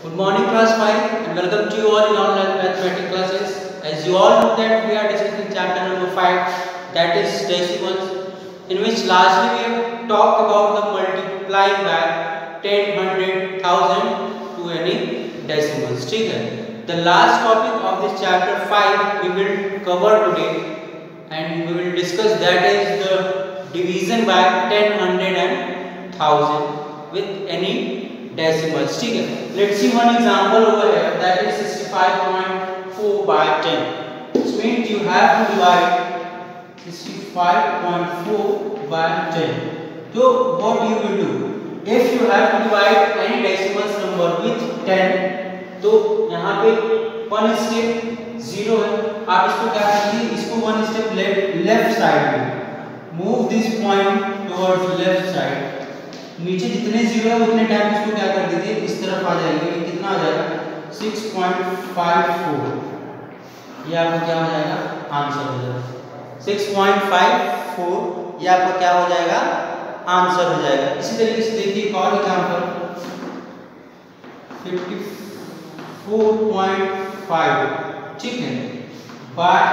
Good morning class 5 and welcome to you all in online mathematics classes. As you all know that we are discussing chapter number 5 that is decimals in which largely we have talked about the multiplying by 10, 100, 1000 to any decimals. ठीक है The last topic of this chapter 5 we will cover today and we will discuss that is the division by 10, 100 and 1000 with any decimals ठीक है let's see one example over here that is 65.4 by 10 which means you have to divide 65.4 by 10 so what you will do if you have to divide any decimals number with 10 तो यहाँ पे one step zero है आप इसको क्या करिए इसको one step left left side में move this point towards left side नीचे जितने ज़ीरो है उतने टाइम इसको क्या कर दीजिए इस तरफ़ आ जाएँगे ये कितना आ जाएगा 6.54 ये आपका क्या हो जाएगा? आंसर हो जाएगा। 6.54 ये आपका क्या हो जाएगा? आंसर हो जाएगा। इसी तरीके से देखिए एक और एग्जांपल। 54.5 ठीक है? बट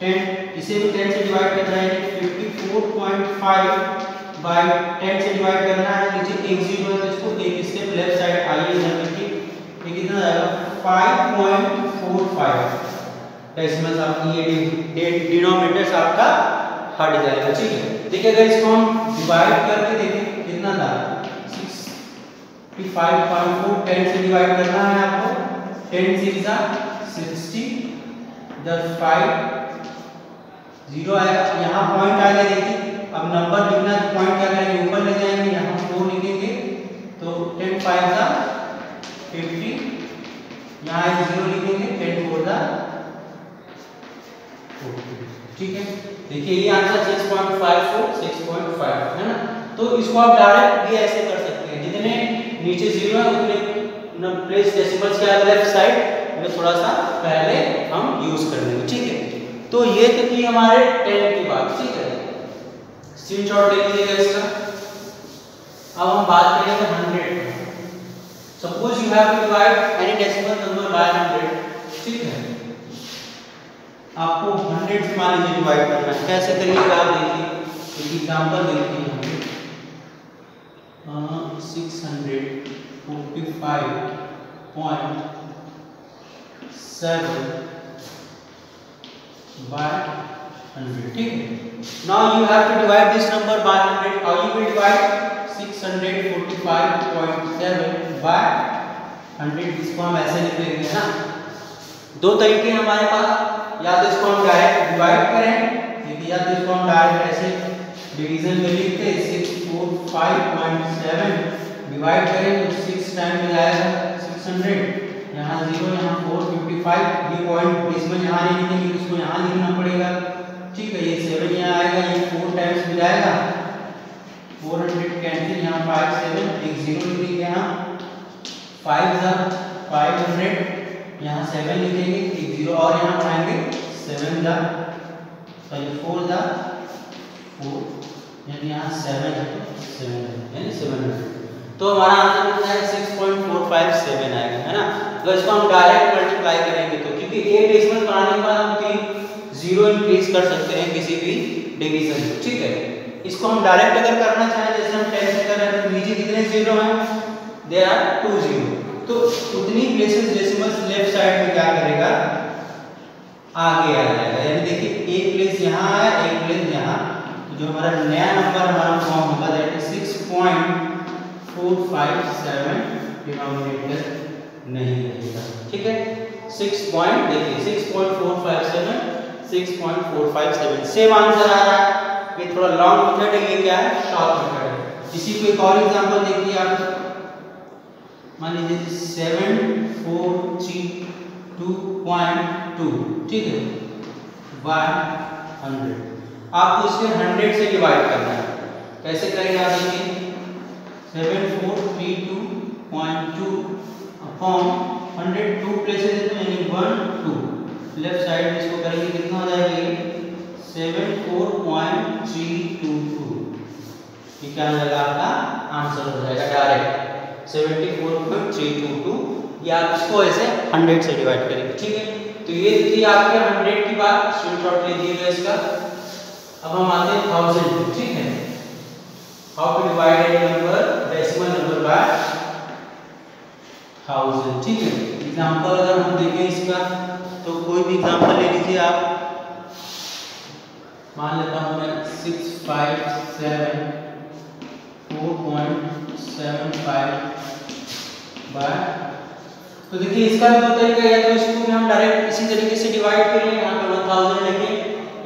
10 इसे भी 10 से डिवाइड कर रहे हैं 54.5 बाय 10 से डिवाइड करना है। नीचे एक ज़ीरो है तो इसको एक स्टेप लेफ़्ट साइड आइए इधर देखिए ये कितना आएगा 5.45 डेसिमल्स आपकी ये डिनोमिनेटर्स आपका हट जाएगा, ठीक है? देखिए, अगर इसको हम डिवाइड करके देखें, कितना था? 65.4 10 से डिवाइड करना है आपको 10 से जा 60 10 5 ज़ीरो आएगा। यहाँ पॉइंट आ गया, देखिए, अब नंबर लिखना पॉइंट क्या करेंगे? ऊपर ले जाएँगे, यहाँ फोर लिखेंगे तो टेन फाइव सा फिफ्टी यहाँ ज़ीरो लिखेंगे टेन फोर सा ठीक है? देखिए, ये answer six point five four six point five है ना? तो इसको आप डायरेक्ट भी ऐसे कर सकते हैं। जितने नीचे ज़ीरो है, उतने प्लेस डेसिमल्स के लेफ़्ट साइड में थोड़ा सा पहले हम यूज़ कर लेंगे ठीक है? तो ये तो की हमारे टेन की बात, ठीक है? स्क्रीनशॉट ले लीजिएगा इसका। अब हम बात करेंगे hundred suppose you have to divide any decimal number by hundred ठीक है। आपको हंड्रेड से मान लीजिए डिवाइड करना है। कैसे करिएगा आप देखिए। एक एग्जांपल देखिए हम पॉइंट सेवन बाय हंड्रेड ठीक है। Now you have to divide this number by 100 how you will divide? 645.7 by 100 इसको हम ऐसे लिख लेंगे ना। दो तरीके हैं हमारे पास। या तो इसको हम डायरेक्ट डिवाइड करें देखिए या तो इसको हम डायरेक्ट ऐसे डिवीज़न में लिखते 645.7 डिवाइड करें तो 6 टाइम में जाएगा 600 यहाँ 0 यहाँ 455 ये पॉइंट इसमें यहाँ नहीं लिखेंगे इसको यहाँ लिखना पड़ेगा। ठीक है, ये सेवन यहाँ आएगा, ये फोर टाइम्स में जाएगा। फोर हंड्रेड कैंसिल यहाँ फाइव सेवन एक ज़ीरो लिखेंगे यहाँ। फाइव ज़ा फाइव हंड्रेड यहाँ सेवन लिखेंगे, एक ज़ीरो और यहाँ बढ़ाएँगे सेवन सॉरी फोर ज़ा फोर यानी यहाँ सेवन है सेवन यानी सेवन हंड्रेड तो हमारा आंसर कितना है six point four five seven आएगा, है ना? तो इसको हम डायरेक्ट मल्टीप्लाई करेंगे तो क्योंकि एक डेसिमल बनाने के बाद हम तीन ज़ीरो इंक्रीज कर सकते हैं किसी भी डिवीज़न ठीक है? इसको हम डायरेक्ट अगर करना चाहें, जैसे हम टेन से कर रहे हैं नीचे कितने ज़ीरो हैं? दे आर टू ज़ीरो तो उतनी प्लेसेस डेसिमल्स लेफ़्ट साइड में क्या करेगा? आगे आ जाएगा। यानी देखिए, एक प्लेस यहाँ है, एक प्लेस यहाँ। तो जो हमारा नया नंबर हमारा फॉर्म होगा that is six point four five seven denominator नहीं रहेगा। ठीक है? सिक्स पॉइंट देखिए six point four five seven 6.457 same answer आ रहा है। ये थोड़ा लॉन्ग मेथड है, ये क्या है? शॉर्ट मेथड है। इसी को एक और एग्जांपल देखिए आप। मान लीजिए seven four three two point two ठीक है? वन हंड्रेड आपको इसे हंड्रेड से डिवाइड करना है। कैसे करेंगे आप देखिए? Seven four three two point two upon hundred two यानी वन टू लेफ़्ट साइड में इसको करेंगे, कितना हो जाएगा seven four point three two two ये क्या हो जाएगा आपका आंसर हो जाएगा direct seventy four point three two two या आप इसको ऐसे हंड्रेड से डिवाइड करेंगे, ठीक है? तो ये थी आपके हंड्रेड की बात स्क्रीनशॉट ले लीजिएगा इसका। अब हम आते हैं थाउज़ेंड ठीक है? How to divide any number decimal number by thousand ठीक है? एग्जांपल अगर हम देखें इसका तो कोई भी एग्जांपल ले लीजिए आप। मान लेता हूँ मैं six five seven four point seven five by तो देखिए इसका भी दो तरीका या तो इसको हम डायरेक्ट इसी तरीके से डिवाइड करें, यहाँ पे वन थाउज़ेंड लेके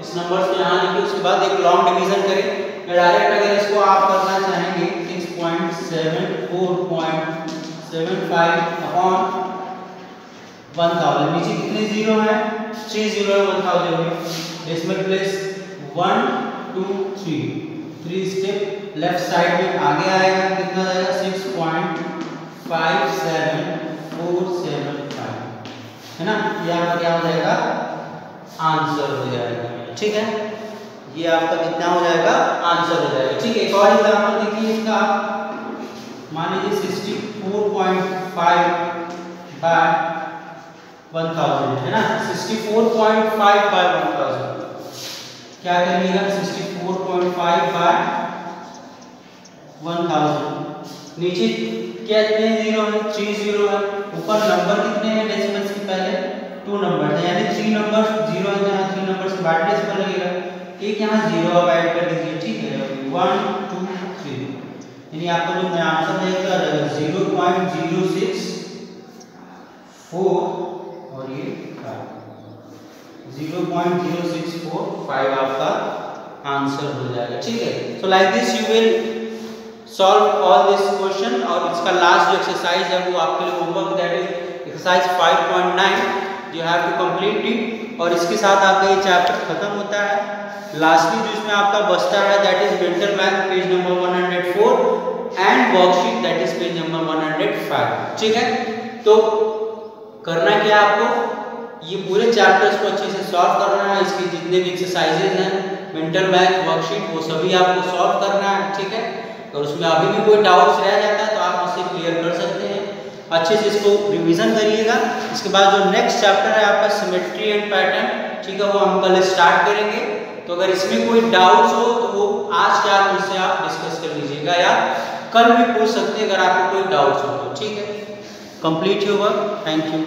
इस नंबर से यहाँ लिखे, उसके बाद एक लॉन्ग डिवीज़न करें। या डायरेक्ट अगर इसको आप करना चाहेंगे six point seven four point seven five upon one thousand नीचे कितने ज़ीरो हैं? थ्री ज़ीरो है वन थाउज़ेंड में। इसमें place one two three three step left side में आगे आएगा, कितना जाएगा six point five seven four seven five है ना? ये आपका क्या हो जाएगा? आंसर हो जाएगा। ठीक है? ये आपका कितना हो जाएगा? आंसर हो जाएगा। ठीक है, एक और एग्ज़ाम्पल देखिए इसका। मान लीजिए sixty four point five by one thousand है ना? Sixty four point five by one thousand क्या करिएगा? 64.5 बाय 1000 नीचे क्या कितने ज़ीरो है थ्री ज़ीरो है। ऊपर नंबर कितने हैं? डेसिमल्स के पहले टू नंबर है। यानी थ्री नंबर ज़ीरो है, जहाँ थ्री नंबर से बाद डेसिमल लगेगा। एक यहाँ ज़ीरो आप ऐड कर दीजिए, ठीक है? वन टू थ्री यानी आपको जो मैं आंसर देगा zero point zero six four 0.0645 आपका आंसर हो जाएगा। ठीक है? So like this you will solve all this question और इसका लास्ट जो एक्सरसाइज है वो आपके लिए homework that is exercise 5.9 you have to complete it और इसके साथ आपका ये चैप्टर खत्म होता है। लास्टली जो इसमें आपका बचता है that is mental math page number 104 and worksheet that is page number 105 ठीक है? तो करना क्या आपको? ये पूरे चैप्टर्स को अच्छे से सॉल्व करना है, इसके जितने भी एक्सरसाइजेज हैं मेंटल मैथ वर्कशीट वो सभी आपको सॉल्व करना है, ठीक है? और उसमें अभी भी कोई डाउट्स रह जाता है तो आप उससे क्लियर कर सकते हैं। अच्छे से इसको रिवीजन करिएगा। इसके बाद जो नेक्स्ट चैप्टर है आपका सिमेट्री एंड पैटर्न ठीक है, वो हम कल स्टार्ट करेंगे। तो अगर इसमें कोई डाउट्स हो तो वो आज के आप मुझसे आप डिस्कस कर लीजिएगा, या कल भी पूछ सकते हैं, अगर आपको कोई डाउट्स हो तो ठीक है? Complete your work thank you